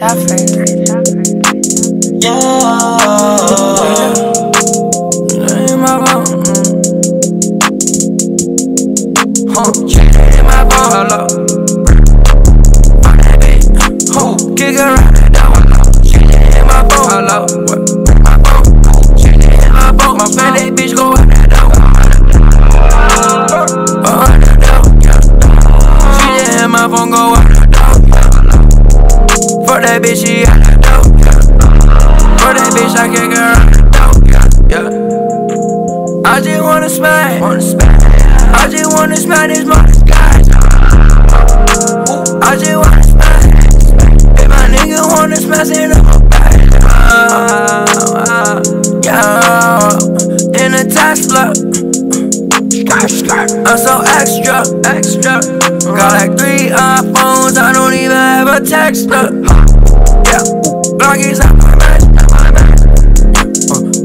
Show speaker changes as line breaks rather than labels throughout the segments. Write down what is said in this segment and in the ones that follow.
Suffer.
Yeah.
In my my phone. Hello. Fuck. Huh. Kick her out the door. In my. Hello. What? My phone. In my phone. My fat that bitch go out. Oh, out the. She just my phone go that bitch, she the door. Yeah. For that bitch, I kick her out the door. Yeah. yeah. I just wanna smash. Wanna smash. I just wanna smash this motherfucker. I just wanna smash. If my nigga wanna smash it up, uh, yeah. In a Tesla. I'm so extra, extra. Got like three iPhones, I don't even have a texter. Yeah, Glock is on my mind,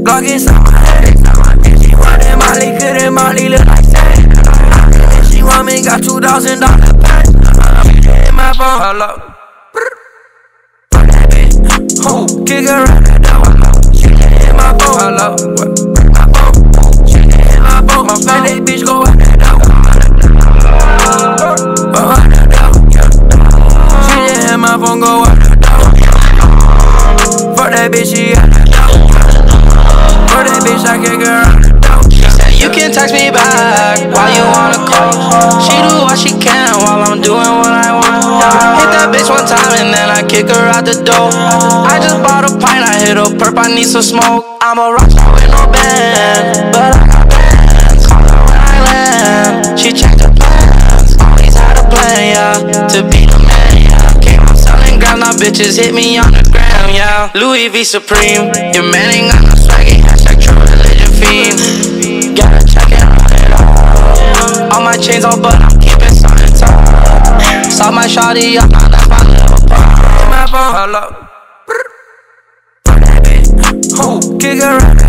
Glock is on my head. Uh, she wanted Molly, couldn't Molly look like that. She want me, got two thousand dollar pass. In my phone, hello. Fuck that bitch. Who? Kick her out the door. She in my phone, hello. My
text me back while you wanna call. She do what she can while I'm doing what I want. Hit that bitch one time and then I kick her out the door. I just bought a pint, I hit a Perc, I need some smoke. I'm a rockstar with no band, but I got bands. Call her when I land. She checked her plans, always had a plan, yeah, to be the man, yeah. Came out selling grams, now bitches hit me on the gram, yeah. Louis V Supreme, your man ain't got chains on, but I'm keeping something tight. Saw my shawty, now that's my little.
In my phone, hello. Bitch. Who? Kick her out